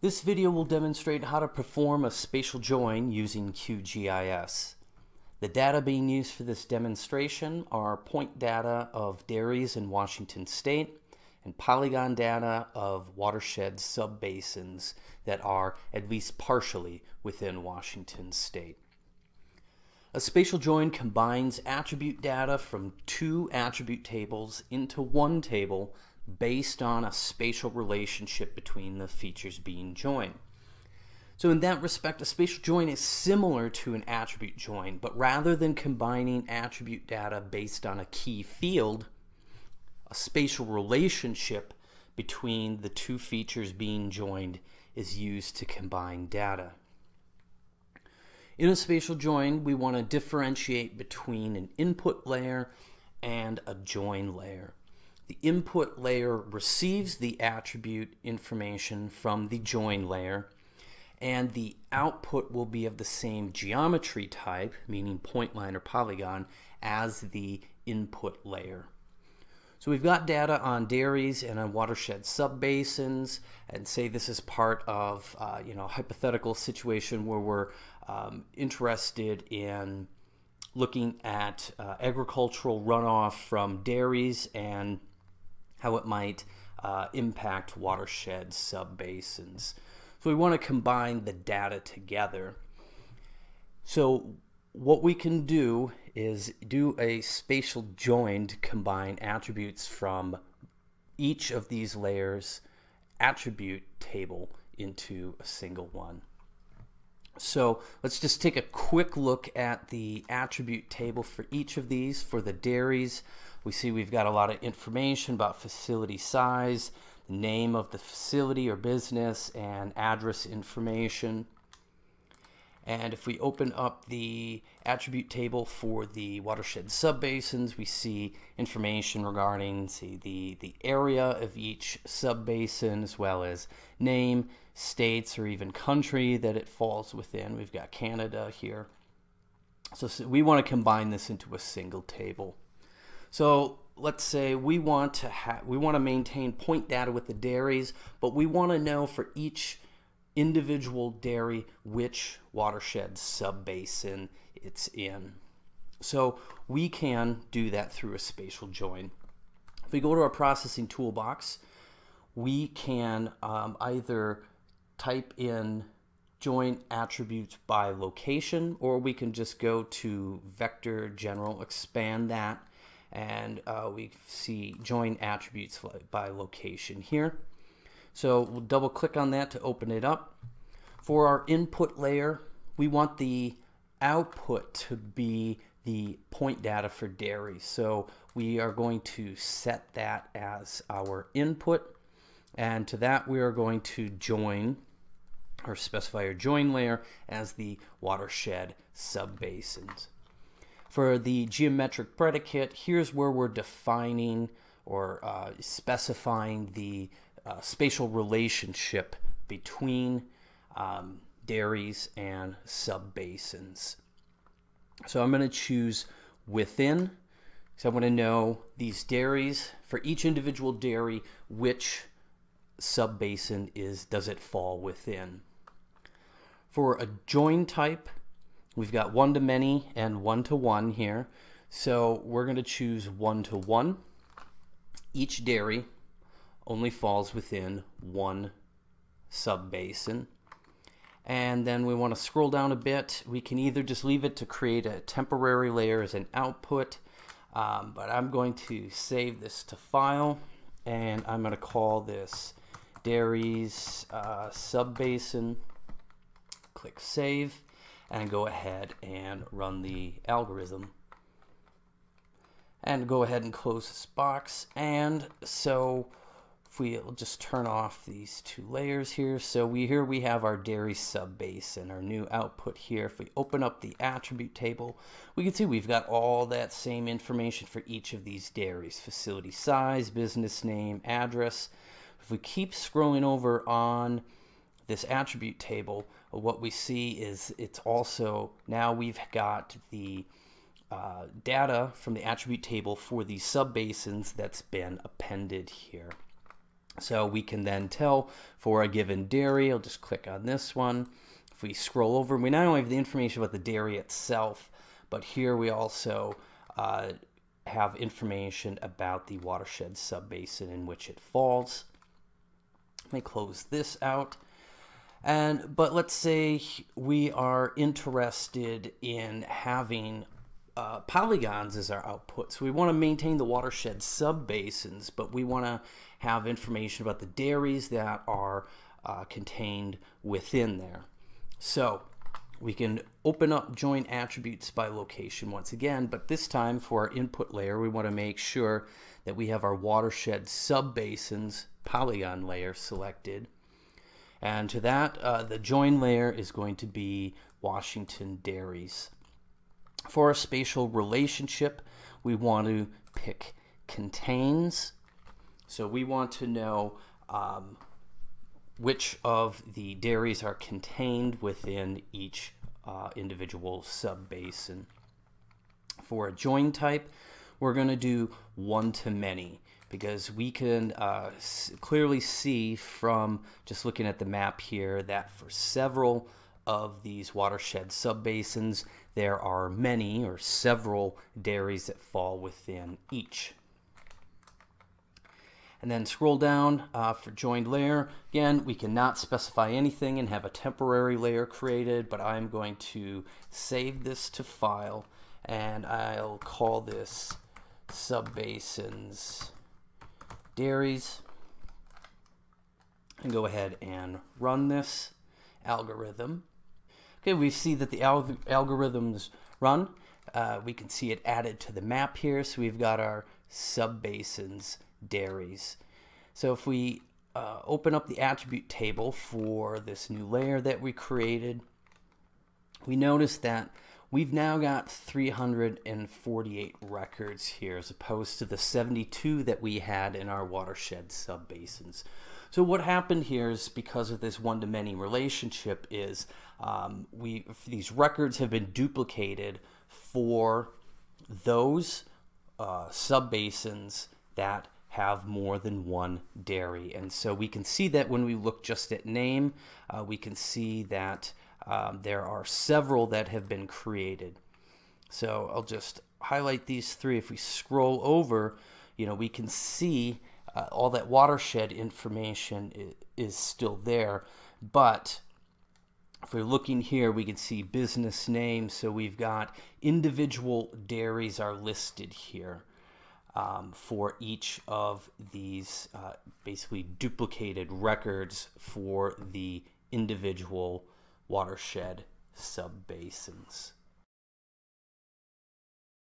This video will demonstrate how to perform a spatial join using QGIS. The data being used for this demonstration are point data of dairies in Washington State and polygon data of watershed subbasins that are at least partially within Washington State. A spatial join combines attribute data from two attribute tables into one table based on a spatial relationship between the features being joined. So in that respect, a spatial join is similar to an attribute join, but rather than combining attribute data based on a key field, a spatial relationship between the two features being joined is used to combine data. In a spatial join, we want to differentiate between an input layer and a join layer. The input layer receives the attribute information from the join layer, and the output will be of the same geometry type, meaning point line or polygon, as the input layer. So we've got data on dairies and on watershed subbasins, and say this is part of uh, you know a hypothetical situation where we're um, interested in looking at uh, agricultural runoff from dairies and how it might uh, impact watershed subbasins. So we want to combine the data together. So what we can do is do a spatial join to combine attributes from each of these layers attribute table into a single one. So let's just take a quick look at the attribute table for each of these. For the dairies, we see we've got a lot of information about facility size, the name of the facility or business, and address information. And if we open up the attribute table for the watershed subbasins, we see information regarding see, the, the area of each subbasin as well as name, states, or even country that it falls within. We've got Canada here. So, so we want to combine this into a single table. So let's say we want to have we want to maintain point data with the dairies, but we want to know for each individual dairy which watershed subbasin it's in. So we can do that through a spatial join. If we go to our processing toolbox, we can um, either type in join attributes by location, or we can just go to vector general, expand that, and uh, we see join attributes by location here. So we'll double click on that to open it up. For our input layer, we want the output to be the point data for dairy. So we are going to set that as our input. And to that, we are going to join or specify our join layer as the watershed subbasins. For the geometric predicate, here's where we're defining or uh, specifying the uh, spatial relationship between um, dairies and subbasins. So I'm going to choose within because I want to know these dairies for each individual dairy which subbasin is does it fall within. For a join type, We've got one to many and one to one here. So we're going to choose one to one. Each dairy only falls within one subbasin. And then we want to scroll down a bit. We can either just leave it to create a temporary layer as an output, um, but I'm going to save this to file, and I'm going to call this dairies uh, subbasin. Click Save and go ahead and run the algorithm. And go ahead and close this box. And so if we will just turn off these two layers here. So we here we have our dairy subbasin our new output here. If we open up the attribute table we can see we've got all that same information for each of these dairies. Facility size business name address. If we keep scrolling over on this attribute table, what we see is it's also now we've got the uh, data from the attribute table for the subbasins that's been appended here. So we can then tell for a given dairy, I'll just click on this one. If we scroll over, we not only have the information about the dairy itself, but here we also uh, have information about the watershed subbasin in which it falls. Let me close this out. And but let's say we are interested in having uh, polygons as our output. So we want to maintain the watershed subbasins, but we want to have information about the dairies that are uh, contained within there. So we can open up join attributes by location once again, but this time for our input layer, we want to make sure that we have our watershed subbasins polygon layer selected. And to that, uh, the join layer is going to be Washington Dairies. For a spatial relationship, we want to pick contains. So we want to know um, which of the dairies are contained within each uh, individual subbasin. For a join type, we're going to do one-to-many because we can uh, clearly see from just looking at the map here that for several of these watershed subbasins, there are many or several dairies that fall within each. And then scroll down uh, for joined layer. Again, we cannot specify anything and have a temporary layer created, but I'm going to save this to file and I'll call this subbasins dairies and go ahead and run this algorithm. Okay, we see that the al algorithms run. Uh, we can see it added to the map here. So we've got our subbasins dairies. So if we uh, open up the attribute table for this new layer that we created, we notice that we've now got 348 records here as opposed to the 72 that we had in our watershed subbasins. So what happened here is because of this one-to-many relationship is um, we these records have been duplicated for those uh, subbasins that have more than one dairy. And so we can see that when we look just at name, uh, we can see that um, there are several that have been created. So I'll just highlight these three. If we scroll over, you know, we can see uh, all that watershed information is, still there. But if we're looking here, we can see business names. So we've got individual dairies are listed here um, for each of these uh, basically duplicated records for the individual watershed subbasins.